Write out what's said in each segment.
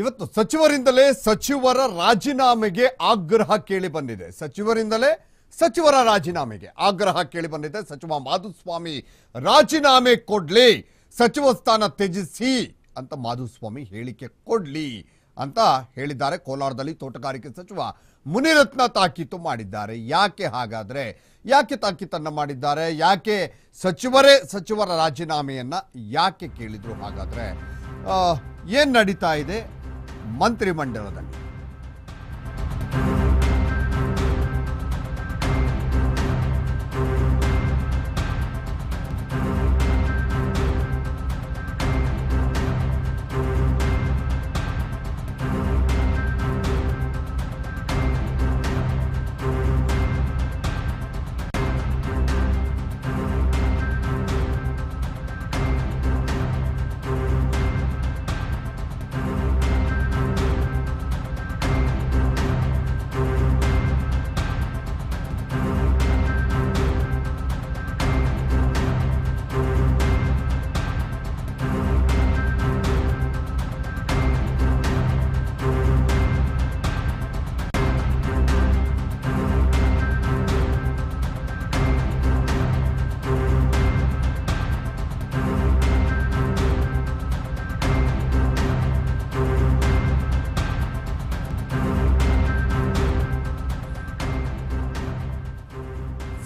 ಇವತ್ತು ಸಚಿವರಿಂದಲೇ ಸಚಿವರ ರಾಜೀನಾಮೆಗೆ ಆಗ್ರಹ ಕೇಳಿ ಬಂದಿದೆ. ಸಚಿವರಿಂದಲೇ ಸಚಿವರ ರಾಜೀನಾಮೆಗೆ ಆಗ್ರಹ ಕೇಳಿ ಬಂದಿದೆ. ಸಚಿವ ಮಾಧುಸ್ವಾಮಿ ರಾಜೀನಾಮೆ ಕೊಡ್ಲಿ, ಸಚಿವ ಸ್ಥಾನ ತ್ಯಜಿಸಿ ಅಂತ ಮಾಧುಸ್ವಾಮಿ ಹೇಳಿಕೆ ಕೊಡ್ಲಿ ಅಂತ ಹೇಳಿದ್ದಾರೆ. ಕೋಲಾರದಲ್ಲಿ ತೋಟಗಾರಿಕೆ ಸಚಿವ ಮುನಿರತ್ನ ತಾಕೀತು ಮಾಡಿದ್ದಾರೆ. ಯಾಕೆ ಹಾಗಾದ್ರೆ, ಯಾಕೆ ತಾಕೀತನ್ನು ಮಾಡಿದ್ದಾರೆ, ಯಾಕೆ ಸಚಿವರೇ ಸಚಿವರ ರಾಜೀನಾಮೆಯನ್ನ ಯಾಕೆ ಕೇಳಿದ್ರು ಹಾಗಾದ್ರೆ ಏನ್ ನಡೀತಾ ಇದೆ? ಮಂತ್ರಿಮಂಡಲದಲ್ಲಿ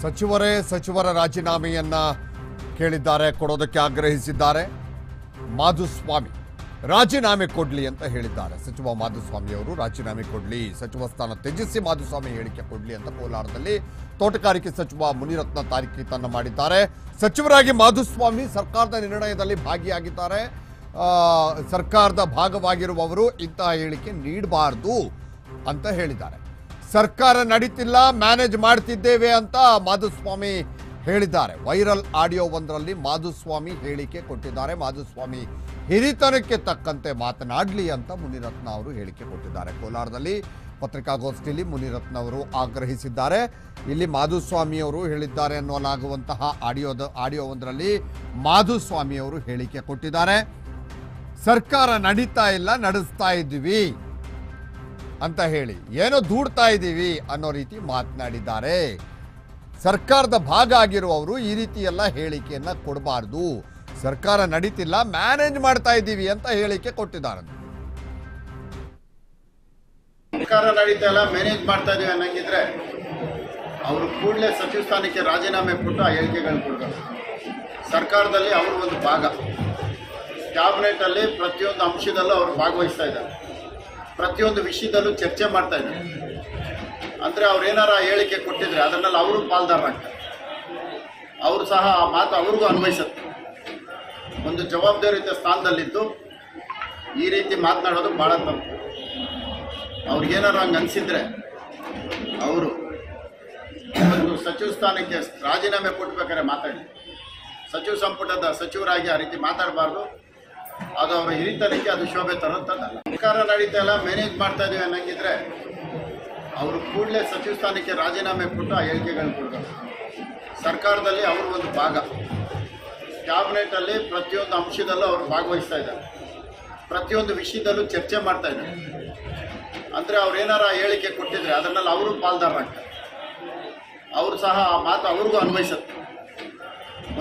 ಸಚಿವರೇ ಸಚಿವರ ರಾಜೀನಾಮೆಯನ್ನ ಕೇಳಿದ್ದಾರೆ, ಕೊಡೋದಕ್ಕೆ ಆಗ್ರಹಿಸಿದ್ದಾರೆ. ಮಾಧುಸ್ವಾಮಿ, ರಾಜೀನಾಮೆ ಕೊಡಲಿ ಅಂತ ಹೇಳಿದ್ದಾರೆ. ಸಚಿವ ಮಾಧುಸ್ವಾಮಿ ಅವರು ರಾಜೀನಾಮೆ ಕೊಡಲಿ, ಸಚಿವ ಸ್ಥಾನ ತ್ಯಜಿಸಿ ಮಾಧುಸ್ವಾಮಿ ಹೇಳಿಕೆ ಕೊಡಲಿ ಅಂತ ಕೋಲಾರದಲ್ಲಿ ತೋಟಗಾರಿಕೆ ಸಚಿವ ಮುನಿರತ್ನ ತಾರೀಕೀತನ್ನ ಮಾಡಿದ್ದಾರೆ. ಸಚಿವರಾಗಿ ಮಾಧುಸ್ವಾಮಿ ಸರ್ಕಾರದ ನಿರ್ಣಯದಲ್ಲಿ ಭಾಗಿಯಾಗಿದ್ದಾರೆ. ಸರ್ಕಾರದ ಭಾಗವಾಗಿರುವವರು ಇಂತಹ ಹೇಳಿಕೆ ನೀಡಬಾರ್ದು ಅಂತ ಹೇಳಿದ್ದಾರೆ. ಸರ್ಕಾರ ನಡೀತಿಲ್ಲ ಮ್ಯಾನೇಜ್ ಮಾಡ್ತಿದ್ದೇವೆ ಅಂತ ಮಾಧುಸ್ವಾಮಿ ಹೇಳಿದ್ದಾರೆ. ವೈರಲ್ ಆಡಿಯೋ ಒಂದರಲ್ಲಿ ಮಾಧುಸ್ವಾಮಿ ಹೇಳಿಕೆ ಕೊಟ್ಟಿದ್ದಾರೆ. ಮಾಧುಸ್ವಾಮಿ ಹಿರಿತನಕ್ಕೆ ತಕ್ಕಂತೆ ಮಾತನಾಡಲಿ ಅಂತ ಮುನಿರತ್ನ ಅವರು ಹೇಳಿಕೆ ಕೊಟ್ಟಿದ್ದಾರೆ. ಕೋಲಾರದಲ್ಲಿ ಪತ್ರಿಕಾಗೋಷ್ಠಿಯಲ್ಲಿ ಮುನಿರತ್ನ ಅವರು ಆಗ್ರಹಿಸಿದ್ದಾರೆ. ಇಲ್ಲಿ ಮಾಧುಸ್ವಾಮಿ ಅವರು ಹೇಳಿದ್ದಾರೆ ಅನ್ನೋಲಾಗುವಂತಹ ಆಡಿಯೋದ, ಆಡಿಯೋ ಒಂದರಲ್ಲಿ ಮಾಧುಸ್ವಾಮಿ ಅವರು ಹೇಳಿಕೆ ಕೊಟ್ಟಿದ್ದಾರೆ. ಸರ್ಕಾರ ನಡೀತಾ ಇಲ್ಲ, ನಡೆಸ್ತಾ ಇದ್ದೀವಿ. ಅಂತ ಹೇಳಿ ಏನೋ ದೂಡ್ತಾ ಇದ್ದೀವಿ ಅನ್ನೋ ರೀತಿ ಮಾತನಾಡಿದ್ದಾರೆ. ಸರ್ಕಾರದ ಭಾಗ ಆಗಿರುವವರು ಈ ರೀತಿ ಎಲ್ಲ ಹೇಳಿಕೆಯನ್ನ ಕೊಡಬಾರ್ದು. ಸರ್ಕಾರ ನಡೀತಿಲ್ಲ, ಮ್ಯಾನೇಜ್ ಮಾಡ್ತಾ ಇದ್ದೀವಿ ಅಂತ ಹೇಳಿಕೆ ಕೊಟ್ಟಿದ್ದಾರೆ. ಸರ್ಕಾರ ನಡೀತಾ ಮ್ಯಾನೇಜ್ ಮಾಡ್ತಾ ಇದೀವಿ ಅನ್ನಂಗಿದ್ರೆ ಅವರು ಕೂಡಲೇ ಸಚಿವ ಸ್ಥಾನಕ್ಕೆ ರಾಜೀನಾಮೆ ಕೊಟ್ಟು ಆ ಹೇಳಿಕೆಗಳನ್ನ ಕೊಡಬೇಕು. ಸರ್ಕಾರದಲ್ಲಿ ಅವರು ಒಂದು ಭಾಗ. ಕ್ಯಾಬಿನೆಟಲ್ಲಿ ಪ್ರತಿಯೊಂದು ಅಂಶದಲ್ಲೂ ಅವರು ಭಾಗವಹಿಸ್ತಾ ಇದ್ದಾರೆ. ಪ್ರತಿಯೊಂದು ವಿಷಯದಲ್ಲೂ ಚರ್ಚೆ ಮಾಡ್ತಾ ಇದ್ದಾರೆ ಅಂದರೆ ಅವ್ರು ಏನಾರ ಹೇಳಿಕೆ ಕೊಟ್ಟಿದ್ರೆ ಅದರಲ್ಲಿ ಅವರು ಪಾಲ್ದಾರರಾಗ್ತಾರೆ ಅವರು ಸಹ ಆ ಮಾತು ಅವ್ರಿಗೂ ಅನ್ವಯಿಸುತ್ತೆ. ಒಂದು ಜವಾಬ್ದಾರಿಯುತ ಸ್ಥಾನದಲ್ಲಿದ್ದು ಈ ರೀತಿ ಮಾತನಾಡೋದು ಭಾಳ ತಪ್ಪು. ಅವ್ರಿಗೇನಾರು ಹಂಗೆ ಅನಿಸಿದ್ರೆ ಅವರು ಒಂದು ಸಚಿವ ಸ್ಥಾನಕ್ಕೆ ರಾಜೀನಾಮೆ ಕೊಟ್ಟಬೇಕಾದ್ರೆ ಮಾತಾಡಿ. ಸಚಿವ ಸಂಪುಟದ ಸಚಿವರಾಗಿ ಆ ರೀತಿ ಮಾತಾಡಬಾರ್ದು. ಅದು ಅವರ ಹಿರಿತನಕ್ಕೆ ಅದು ಶೋಭೆ ತರೋಂಥದ್ದಲ್ಲ ಸರ್ಕಾರ ನಡೀತಾ ಇಲ್ಲ ಮ್ಯಾನೇಜ್ ಮಾಡ್ತಾ ಇದೀವಿ ಅನ್ನಂಗಿದ್ರೆ ಅವರು ಕೂಡಲೇ ಸಚಿವ ಸ್ಥಾನಕ್ಕೆ ರಾಜೀನಾಮೆ ಕೊಟ್ಟು ಆ ಹೇಳಿಕೆಗಳನ್ನ ಕೊಡಬೇಕು. ಸರ್ಕಾರದಲ್ಲಿ ಅವರು ಒಂದು ಭಾಗ ಕ್ಯಾಬಿನೆಟಲ್ಲಿ ಪ್ರತಿಯೊಂದು ಅಂಶದಲ್ಲೂ ಅವರು ಭಾಗವಹಿಸ್ತಾ ಇದ್ದಾರೆ. ಪ್ರತಿಯೊಂದು ವಿಷಯದಲ್ಲೂ ಚರ್ಚೆ ಮಾಡ್ತಾ ಇದ್ದಾರೆ. ಅಂದರೆ ಅವ್ರು ಏನಾರ ಹೇಳಿಕೆ ಕೊಟ್ಟಿದ್ರೆ ಅದರಲ್ಲಿ ಅವರು ಪಾಲ್ದಾರರಾಗ್ತಾರೆ ಅವರು ಸಹ ಆ ಮಾತು ಅವ್ರಿಗೂ ಅನ್ವಯಿಸುತ್ತೆ.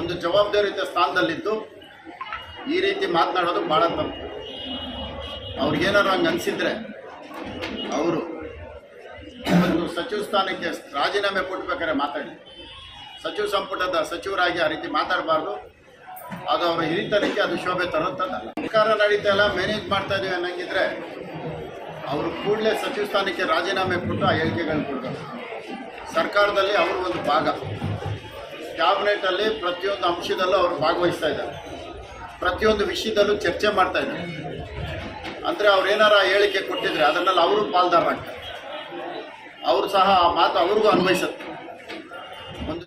ಒಂದು ಜವಾಬ್ದಾರಿಯುತ ಸ್ಥಾನದಲ್ಲಿದ್ದು ಈ ರೀತಿ ಮಾತನಾಡೋದು ಭಾಳ ತಪ್ಪು. ಅವ್ರಿಗೇನಾರು ಹಂಗೆ ಅನಿಸಿದ್ರೆ ಅವರು ಒಂದು ಸಚಿವ ಸ್ಥಾನಕ್ಕೆ ರಾಜೀನಾಮೆ ಕೊಟ್ಬೇಕಾದ್ರೆ ಮಾತಾಡಿ. ಸಚಿವ ಸಂಪುಟದ ಸಚಿವರಾಗಿ ಆ ರೀತಿ ಮಾತಾಡಬಾರ್ದು. ಅದು ಅವರ ಹಿರಿತನಕ್ಕೆ ಅದು ಶೋಭೆ ತರುತ್ತದಲ್ಲ ಸರ್ಕಾರ ನಡೀತಾ ಇಲ್ಲ ಮ್ಯಾನೇಜ್ ಮಾಡ್ತಾ ಇದೀವಿ ಅನ್ನಂಗಿದ್ರೆ ಅವರು ಕೂಡಲೇ ಸಚಿವ ಸ್ಥಾನಕ್ಕೆ ರಾಜೀನಾಮೆ ಕೊಟ್ಟು ಆ ಹೇಳಿಕೆಗಳನ್ನ ಕೊಡಬೇಕು. ಸರ್ಕಾರದಲ್ಲಿ ಅವರು ಒಂದು ಭಾಗ. ಕ್ಯಾಬಿನೆಟಲ್ಲಿ ಪ್ರತಿಯೊಂದು ಅಂಶದಲ್ಲೂ ಅವರು ಭಾಗವಹಿಸ್ತಾ ಇದ್ದಾರೆ. ಪ್ರತಿಯೊಂದು ವಿಷಯದಲ್ಲೂ ಚರ್ಚೆ ಮಾಡ್ತಾ ಇದ್ದಾರೆ. ಅಂದರೆ ಅವ್ರು ಏನಾರ ಹೇಳಿಕೆ ಕೊಟ್ಟಿದ್ರೆ ಅದನ್ನೆಲ್ಲ ಅವರು ಪಾಲ್ದಾರರಾಗ್ತಾರೆ ಅವರು ಸಹ ಆ ಮಾತು ಅವ್ರಿಗೂ ಅನ್ವಯಿಸುತ್ತೆ. ಒಂದು